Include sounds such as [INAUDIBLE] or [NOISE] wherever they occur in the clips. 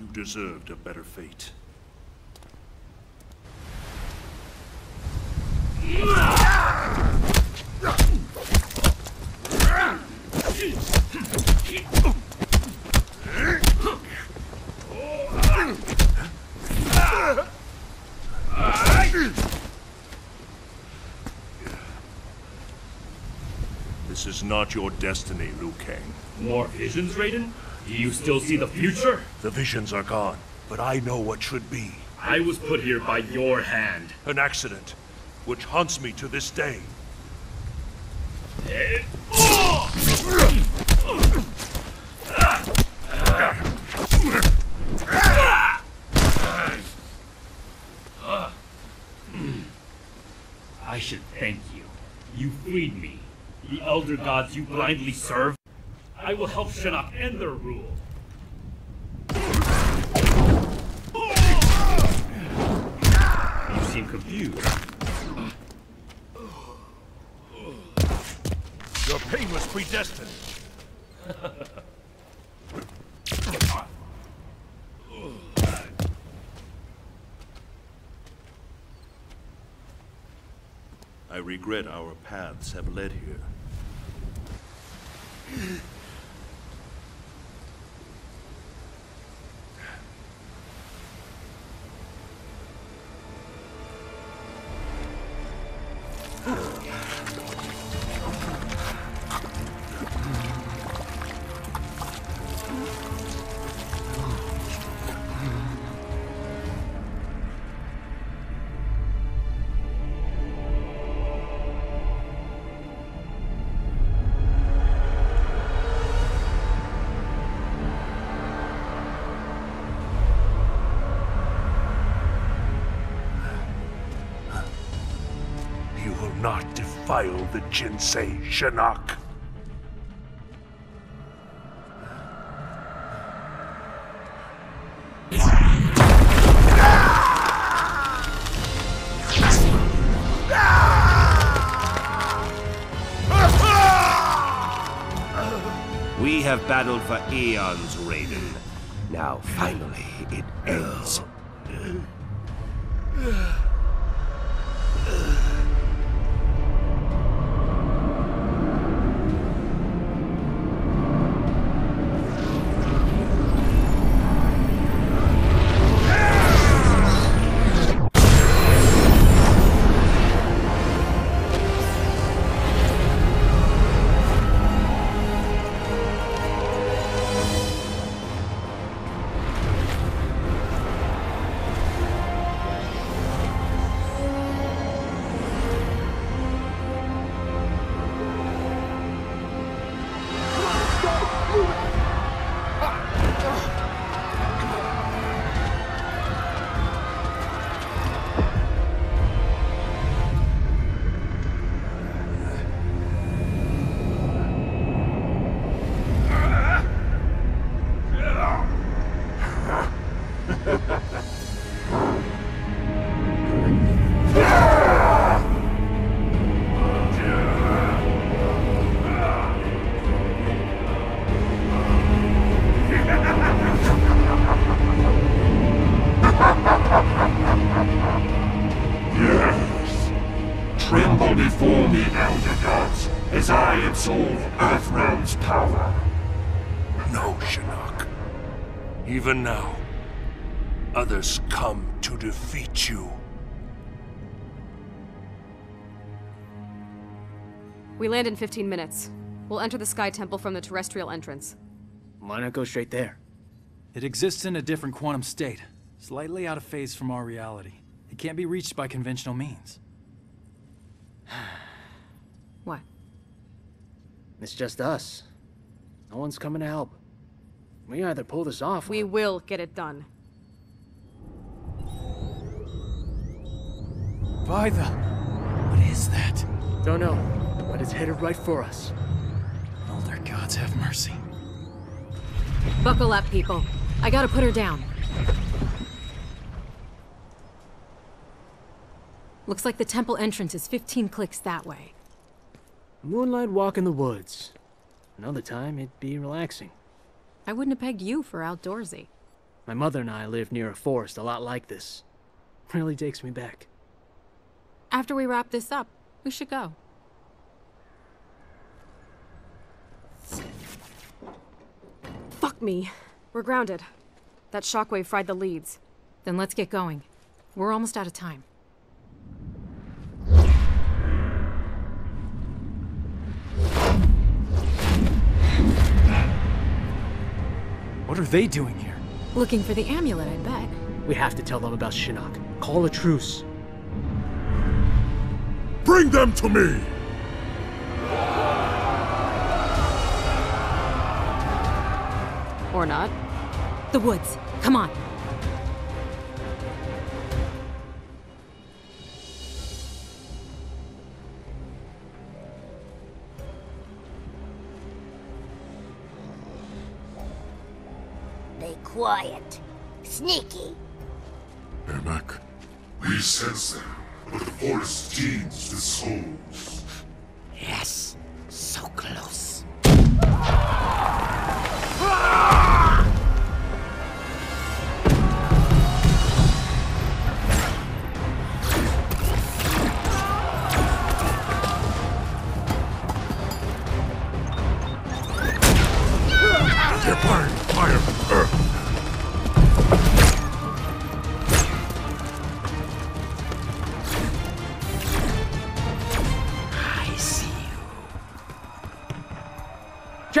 You deserved a better fate. [LAUGHS] This is not your destiny, Liu Kang. More visions, Raiden? Do you still see the future? The visions are gone, but I know what should be. I was put here by your hand. An accident, which haunts me to this day. I should thank you. You freed me. The Elder Gods you blindly serve. I will help Shinnok end their rule. You seem confused. Your pain was predestined. I regret our paths have led here. Will the Jinsei, Shinnok. We have battled for eons, Raiden. Now, finally, it ends. Before me, Elder Gods, as I absorb Earthrealm's power. No, Shinnok. Even now, others come to defeat you. We land in 15 minutes. We'll enter the Sky Temple from the terrestrial entrance. Why not go straight there? It exists in a different quantum state, slightly out of phase from our reality. It can't be reached by conventional means. What? It's just us. No one's coming to help. We either pull this off We or... will get it done. By the... What is that? Don't know, but it's headed right for us. Elder gods have mercy. Buckle up, people. I gotta put her down. Looks like the temple entrance is 15 clicks that way. Moonlight walk in the woods. Another time, it'd be relaxing. I wouldn't have pegged you for outdoorsy. My mother and I lived near a forest a lot like this. Really takes me back. After we wrap this up, we should go. Fuck me. We're grounded. That shockwave fried the leads. Then let's get going. We're almost out of time. Are they doing here? Looking for the amulet, I bet. We have to tell them about Shinnok. Call a truce. Bring them to me! Or not. The woods. Come on. Be quiet. Sneaky. Ermac, we sense them, but the forest teems with souls. Yes.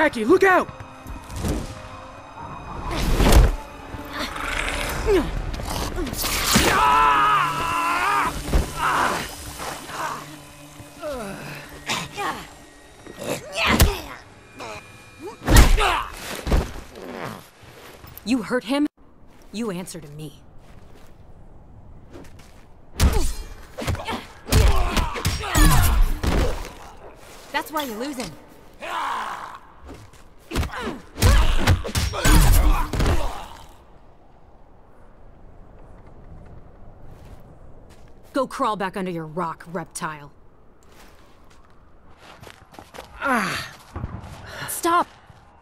Jackie, look out! You hurt him? You answer to me. That's why you're losing. Go crawl back under your rock, reptile. Ah. Stop!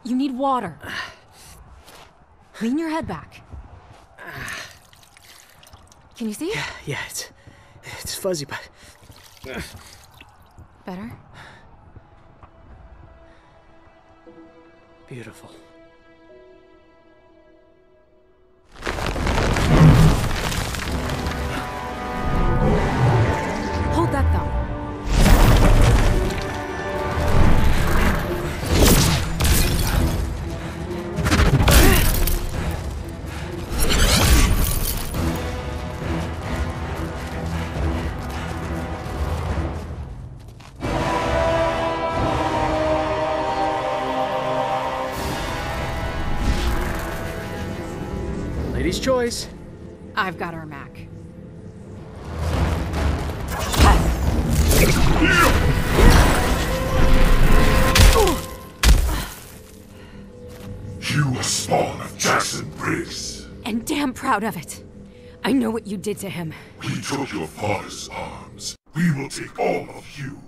You need water. Lean your head back. Can you see? Yeah, Yeah, it's it's fuzzy, but Better? beautiful. Hold. Lady's choice. I've got Ermac. You are spawn of Jackson Briggs. And damn proud of it. I know what you did to him. We took your father's arms. We will take all of you.